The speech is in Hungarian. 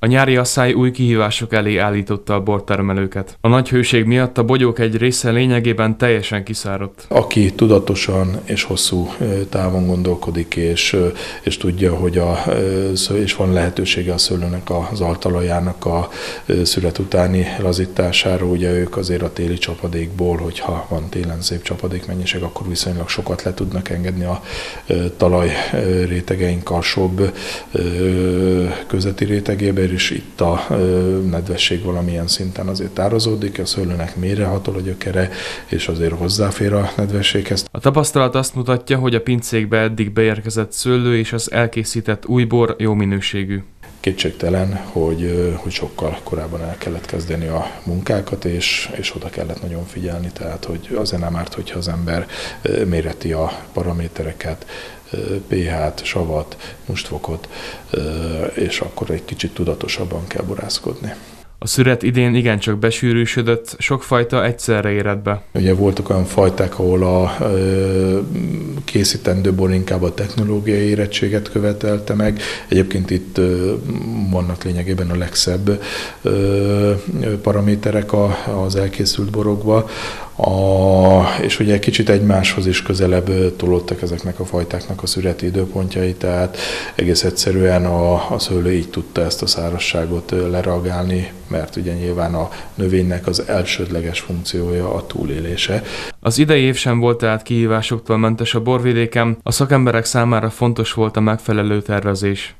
A nyári asszály új kihívások elé állította a bortermelőket. A nagy hőség miatt a bogyók egy része lényegében teljesen kiszáradt. Aki tudatosan és hosszú távon gondolkodik, és, és tudja, hogy a, és van lehetősége a szőlőnek az altalajának a szület utáni lazítására, ugye ők azért a téli csapadékból, hogyha van télen szép csapadékmennyiség, akkor viszonylag sokat le tudnak engedni a talaj rétegeink alsóbb közeti rétegébe, és itt a nedvesség valamilyen szinten azért tározódik, a szőlőnek mélyrehatol a gyökere, és azért hozzáfér a nedvességhez. A tapasztalat azt mutatja, hogy a pincékbe eddig beérkezett szőlő és az elkészített új bor jó minőségű. Kétségtelen, hogy, hogy sokkal korábban el kellett kezdeni a munkákat, és, és oda kellett nagyon figyelni, tehát hogy azért nem árt, hogyha az ember méreti a paramétereket, pH-t, savat, mustfokot, és akkor egy kicsit tudatosabban kell borászkodni. A szüret idén igencsak besűrűsödött, sokfajta egyszerre érett be. Ugye voltak olyan fajták, ahol a ö, készítendő bor inkább a technológiai érettséget követelte meg. Egyébként itt ö, vannak lényegében a legszebb ö, paraméterek a, az elkészült borokba. A, és ugye kicsit egymáshoz is közelebb tolódtak ezeknek a fajtáknak a szüreti időpontjai, tehát egész egyszerűen a, a szőlő így tudta ezt a szárazságot lereagálni, mert ugye nyilván a növénynek az elsődleges funkciója a túlélése. Az idei év sem volt tehát kihívásoktól mentes a borvidéken, a szakemberek számára fontos volt a megfelelő tervezés.